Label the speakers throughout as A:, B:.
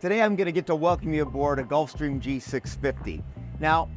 A: Today I'm going to get to welcome you aboard a Gulfstream G650. Now,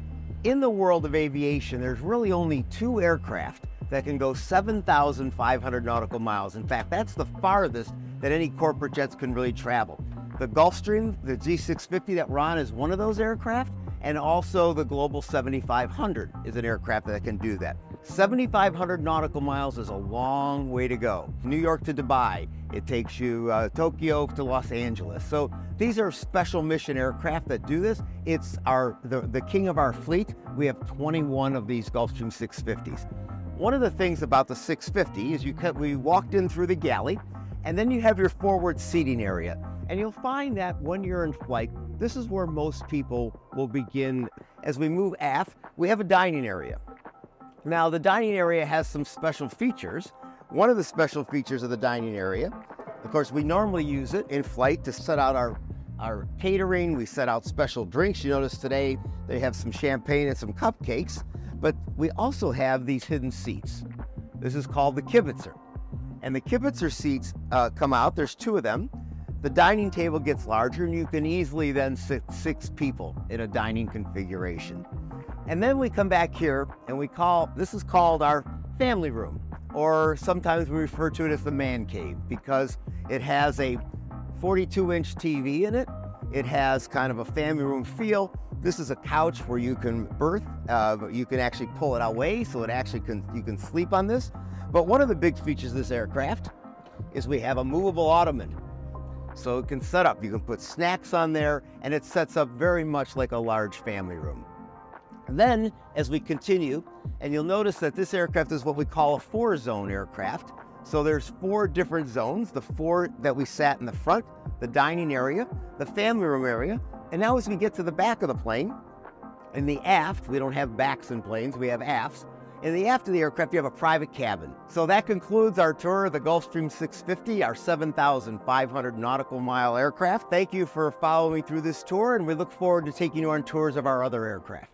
A: in the world of aviation, there's really only two aircraft that can go 7,500 nautical miles. In fact, that's the farthest that any corporate jets can really travel. The Gulfstream, the G650 that Ron is one of those aircraft, and also the Global 7500 is an aircraft that can do that. 7,500 nautical miles is a long way to go. New York to Dubai, it takes you uh, Tokyo to Los Angeles. So these are special mission aircraft that do this. It's our the, the king of our fleet. We have 21 of these Gulfstream 650s. One of the things about the 650 is you we walked in through the galley, and then you have your forward seating area. And you'll find that when you're in flight, this is where most people will begin. As we move aft, we have a dining area. Now, the dining area has some special features. One of the special features of the dining area, of course, we normally use it in flight to set out our, our catering. We set out special drinks. You notice today they have some champagne and some cupcakes, but we also have these hidden seats. This is called the kibitzer. And the kibitzer seats uh, come out, there's two of them. The dining table gets larger and you can easily then sit six people in a dining configuration. And then we come back here and we call, this is called our family room, or sometimes we refer to it as the man cave because it has a 42 inch TV in it. It has kind of a family room feel. This is a couch where you can berth, uh, you can actually pull it away so it actually can, you can sleep on this. But one of the big features of this aircraft is we have a movable ottoman. So it can set up, you can put snacks on there, and it sets up very much like a large family room. And then, as we continue, and you'll notice that this aircraft is what we call a four-zone aircraft. So there's four different zones, the four that we sat in the front, the dining area, the family room area, and now as we get to the back of the plane, in the aft, we don't have backs in planes, we have afts, in the aft of the aircraft, you have a private cabin. So that concludes our tour of the Gulfstream 650, our 7,500 nautical mile aircraft. Thank you for following me through this tour, and we look forward to taking you on tours of our other aircraft.